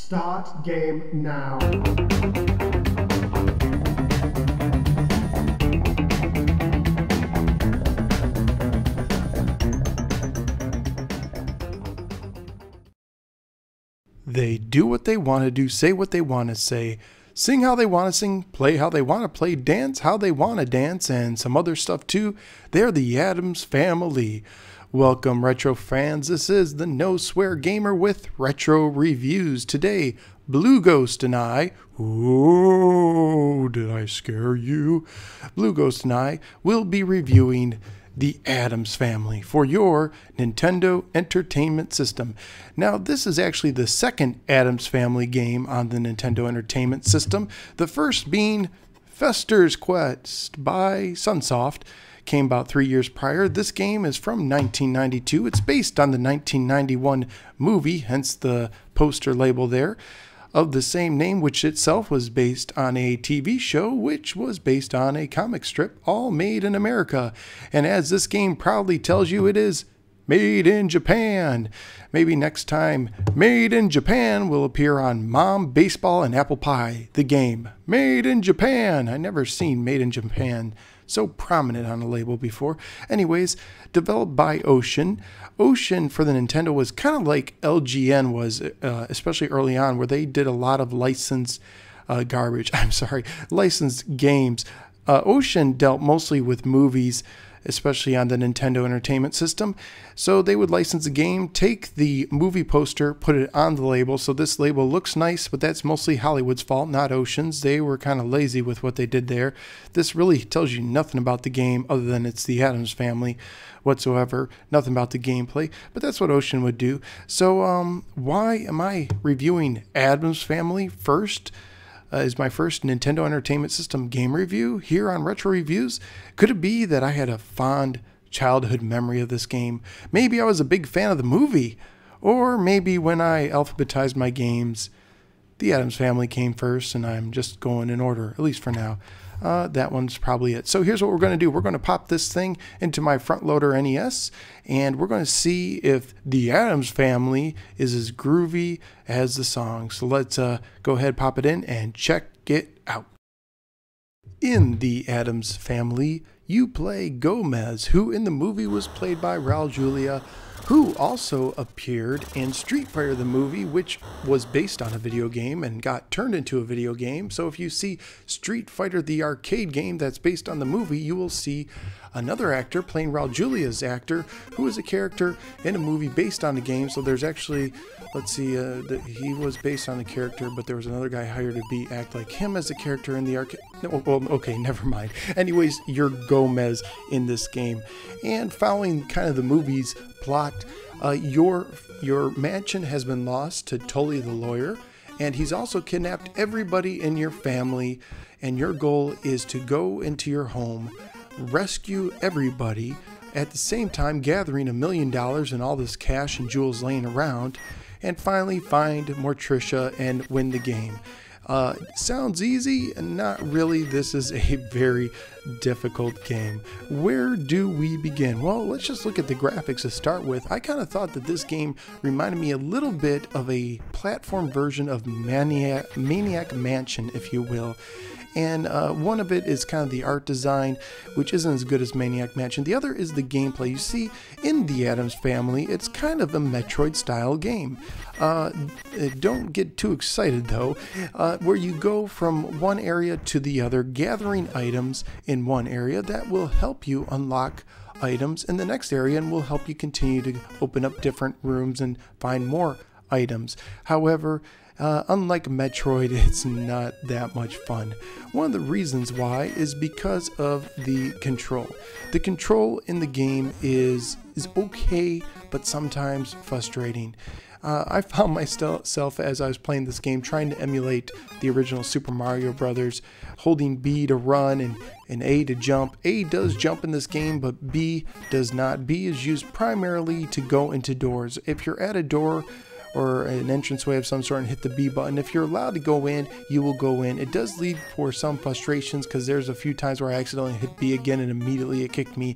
Start game now. They do what they want to do, say what they want to say, sing how they want to sing, play how they want to play, dance how they want to dance, and some other stuff too. They're the Addams family. Welcome, retro fans. This is the No Swear Gamer with Retro Reviews. Today, Blue Ghost and I, oh, did I scare you? Blue Ghost and I will be reviewing the Addams Family for your Nintendo Entertainment System. Now, this is actually the second Addams Family game on the Nintendo Entertainment System, the first being Fester's Quest by Sunsoft. Came about three years prior. This game is from 1992. It's based on the 1991 movie, hence the poster label there of the same name, which itself was based on a TV show, which was based on a comic strip, all made in America. And as this game proudly tells you, it is made in Japan. Maybe next time, Made in Japan will appear on Mom, Baseball, and Apple Pie, the game. Made in Japan. I never seen Made in Japan so prominent on a label before. Anyways, developed by Ocean. Ocean for the Nintendo was kind of like LJN was, uh, especially early on, where they did a lot of licensed uh, garbage. I'm sorry, licensed games. Uh, Ocean dealt mostly with movies especially on the Nintendo Entertainment System. So they would license a game, take the movie poster, put it on the label. So this label looks nice, but that's mostly Hollywood's fault, not Ocean's. They were kind of lazy with what they did there. This really tells you nothing about the game other than it's the Addams family whatsoever, nothing about the gameplay, but that's what Ocean would do. So um, why am I reviewing Addams family first? Uh, is my first Nintendo Entertainment System game review here on Retro Reviews. Could it be that I had a fond childhood memory of this game? Maybe I was a big fan of the movie. Or maybe when I alphabetized my games, the Addams family came first and I'm just going in order, at least for now uh, that one's probably it. So here's what we're going to do. We're going to pop this thing into my front loader NES and we're going to see if the Addams family is as groovy as the song. So let's uh, go ahead, pop it in and check it out. In the Addams family, you play Gomez, who in the movie was played by Raul Julia who also appeared in Street Fighter the movie, which was based on a video game and got turned into a video game. So if you see Street Fighter the arcade game that's based on the movie, you will see another actor playing Raul Julia's actor, who is a character in a movie based on the game. So there's actually, let's see, uh, the, he was based on the character, but there was another guy hired to be act like him as a character in the arcade. No, well, okay, never mind. Anyways, you're Gomez in this game, and following kind of the movie's plot. Uh, your your mansion has been lost to Tully the lawyer, and he's also kidnapped everybody in your family. And your goal is to go into your home, rescue everybody, at the same time gathering a million dollars and all this cash and jewels laying around, and finally find Morticia and win the game. Uh, sounds easy, and not really. This is a very difficult game. Where do we begin? Well, let's just look at the graphics to start with. I kind of thought that this game reminded me a little bit of a platform version of Maniac, Maniac Mansion, if you will and uh, one of it is kind of the art design, which isn't as good as Maniac Mansion. The other is the gameplay. You see, in the Addams family, it's kind of a Metroid style game. Uh, don't get too excited though, uh, where you go from one area to the other, gathering items in one area that will help you unlock items in the next area and will help you continue to open up different rooms and find more items. However, uh, unlike Metroid, it's not that much fun. One of the reasons why is because of the control. The control in the game is is okay, but sometimes frustrating. Uh, I found myself as I was playing this game trying to emulate the original Super Mario Brothers, holding B to run and, and A to jump. A does jump in this game, but B does not. B is used primarily to go into doors. If you're at a door, or an entranceway of some sort and hit the B button. If you're allowed to go in, you will go in. It does lead for some frustrations because there's a few times where I accidentally hit B again and immediately it kicked me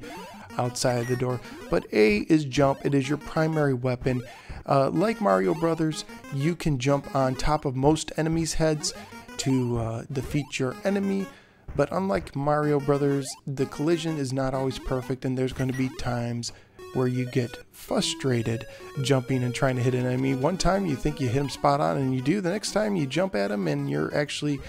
outside of the door. But A is jump, it is your primary weapon. Uh, like Mario Brothers, you can jump on top of most enemies' heads to uh, defeat your enemy. But unlike Mario Brothers, the collision is not always perfect, and there's going to be times where you get frustrated jumping and trying to hit an enemy. One time you think you hit him spot on, and you do. The next time you jump at him, and you're actually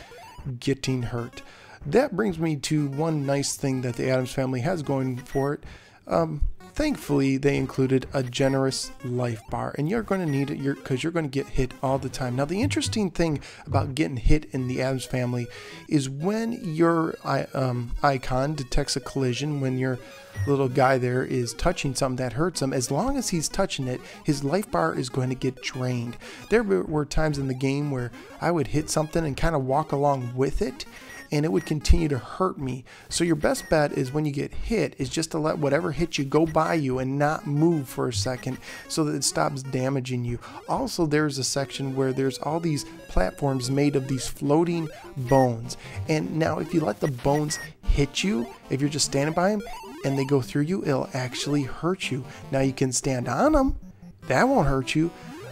getting hurt. That brings me to one nice thing that the Addams family has going for it. Um, Thankfully, they included a generous life bar, and you're going to need it because you're, going to get hit all the time. Now, the interesting thing about getting hit in the Addams family is when your um, icon detects a collision, when your little guy there is touching something that hurts him, as long as he's touching it, his life bar is going to get drained. There were times in the game where I would hit something and kind of walk along with it, and it would continue to hurt me. So your best bet is when you get hit is just to let whatever hit you go by you and not move for a second so that it stops damaging you. Also there's a section where there's all these platforms made of these floating bones. And now if you let the bones hit you, if you're just standing by them and they go through you, it'll actually hurt you. Now you can stand on them. That won't hurt you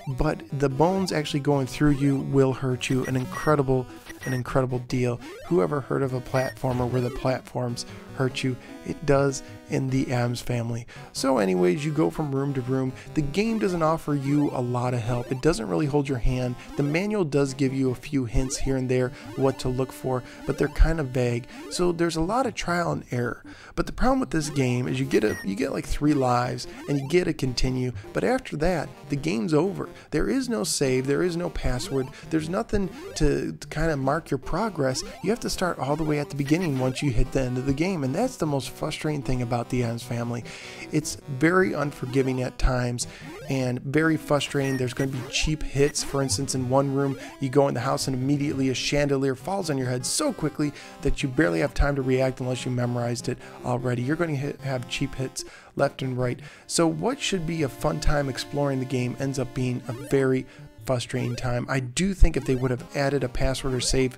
but the bones actually going through you will hurt you. An incredible, an incredible deal. Whoever heard of a platformer where the platforms hurt you? It does in the Addams family. So, anyways, you go from room to room. The game doesn't offer you a lot of help. It doesn't really hold your hand. The manual does give you a few hints here and there what to look for, but they're kind of vague. So there's a lot of trial and error. But the problem with this game is you get a you get like three lives and you get a continue, but after that, the game's over. There is no save, there is no password, there's nothing to kind of mark your progress. You have to start all the way at the beginning once you hit the end of the game, and that's the most frustrating thing about the Addams family. It's very unforgiving at times and very frustrating. There's going to be cheap hits. For instance, in one room, you go in the house and immediately a chandelier falls on your head so quickly that you barely have time to react unless you memorized it already. You're going to hit, have cheap hits left and right. So, what should be a fun time exploring the game ends up being a very frustrating time. I do think if they would have added a password or save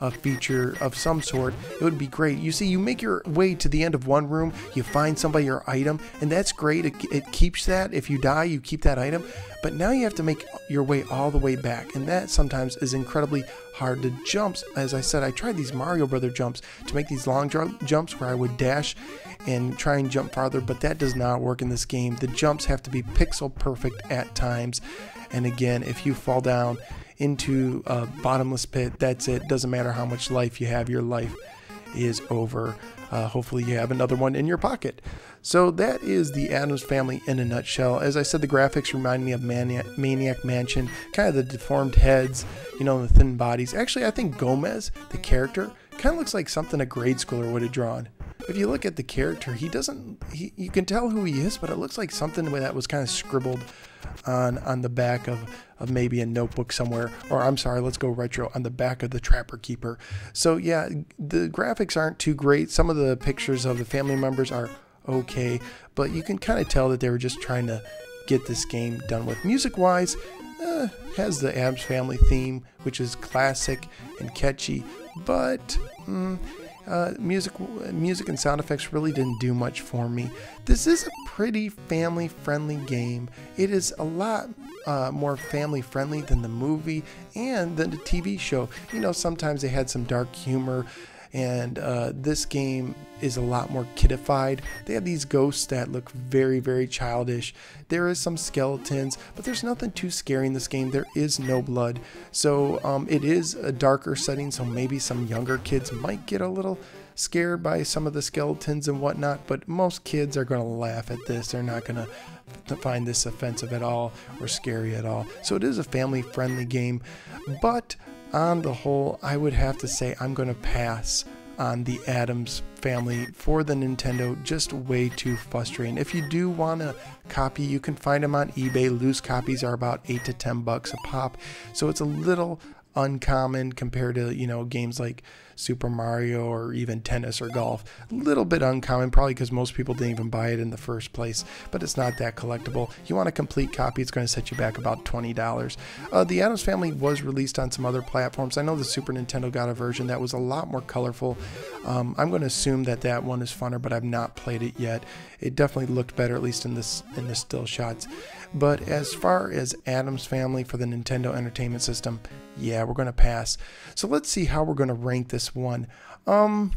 a feature of some sort, it would be great. You see, you make your way to the end of one room, you find somebody your item, and that's great. It, it keeps that. If you die, you keep that item. But now you have to make your way all the way back, and that sometimes is incredibly hard to jumps. As I said, I tried these Mario Brother jumps to make these long jumps where I would dash and try and jump farther, but that does not work in this game. The jumps have to be pixel perfect at times. And again, if you fall down, into a bottomless pit. That's it. Doesn't matter how much life you have, your life is over. Uh, hopefully, you have another one in your pocket. So, that is the Addams family in a nutshell. As I said, the graphics remind me of Maniac, Maniac Mansion, kind of the deformed heads, you know, the thin bodies. Actually, I think Gomez, the character, kind of looks like something a grade schooler would have drawn if you look at the character, he doesn't. He, you can tell who he is, but it looks like something that was kind of scribbled on on the back of of maybe a notebook somewhere. Or I'm sorry, let's go retro on the back of the Trapper Keeper. So yeah, the graphics aren't too great. Some of the pictures of the family members are okay, but you can kind of tell that they were just trying to get this game done with. Music wise, uh, has the Addams Family theme, which is classic and catchy, but. Mm, uh, music, music and sound effects really didn't do much for me. This is a pretty family-friendly game. It is a lot uh, more family-friendly than the movie and than the TV show. You know, sometimes they had some dark humor and uh, this game is a lot more kidified. They have these ghosts that look very, very childish. There is some skeletons, but there's nothing too scary in this game. There is no blood, so um, it is a darker setting. So maybe some younger kids might get a little scared by some of the skeletons and whatnot, but most kids are going to laugh at this. They're not going to find this offensive at all or scary at all. So it is a family friendly game, but on the whole, I would have to say I'm going to pass on the Addams family for the Nintendo. Just way too frustrating. If you do want a copy, you can find them on eBay. Loose copies are about 8 to 10 bucks a pop. So it's a little uncommon compared to, you know, games like Super Mario or even tennis or golf. A little bit uncommon, probably because most people didn't even buy it in the first place, but it's not that collectible. You want a complete copy, it's going to set you back about $20. Uh, the Addams Family was released on some other platforms. I know the Super Nintendo got a version that was a lot more colorful. Um, I'm going to assume that that one is funner, but I've not played it yet. It definitely looked better, at least in this in the still shots. But as far as Addams Family for the Nintendo Entertainment System, yeah, we're going to pass. So let's see how we're going to rank this one. Um,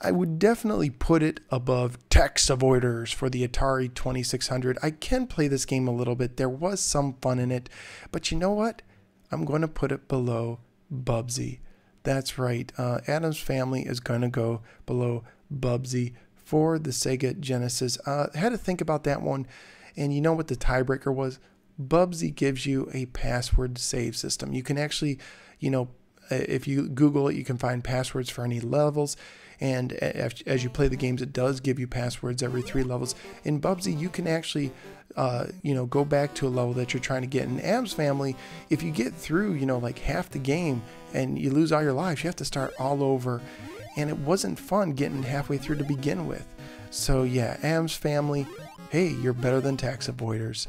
I would definitely put it above Tax Avoiders for the Atari 2600. I can play this game a little bit. There was some fun in it. But you know what? I'm going to put it below Bubsy. That's right. Uh, Addams Family is going to go below Bubsy for the Sega Genesis. Uh, I had to think about that one. And you know what the tiebreaker was? Bubsy gives you a password save system. You can actually, you know, if you Google it, you can find passwords for any levels. And as you play the games, it does give you passwords every three levels. In Bubsy, you can actually, uh, you know, go back to a level that you're trying to get. In Addams Family, if you get through, you know, like half the game and you lose all your lives, you have to start all over. And it wasn't fun getting halfway through to begin with. So yeah, Addams Family, hey, you're better than tax avoiders.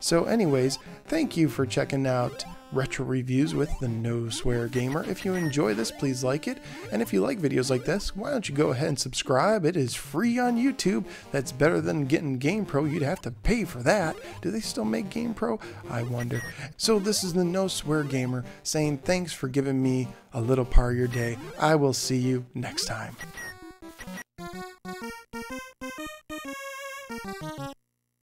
So, anyways, thank you for checking out retro reviews with the No Swear Gamer. If you enjoy this, please like it. And if you like videos like this, why don't you go ahead and subscribe? It is free on YouTube. That's better than getting GamePro. You'd have to pay for that. Do they still make GamePro? I wonder. So this is the No Swear Gamer saying thanks for giving me a little part of your day. I will see you next time.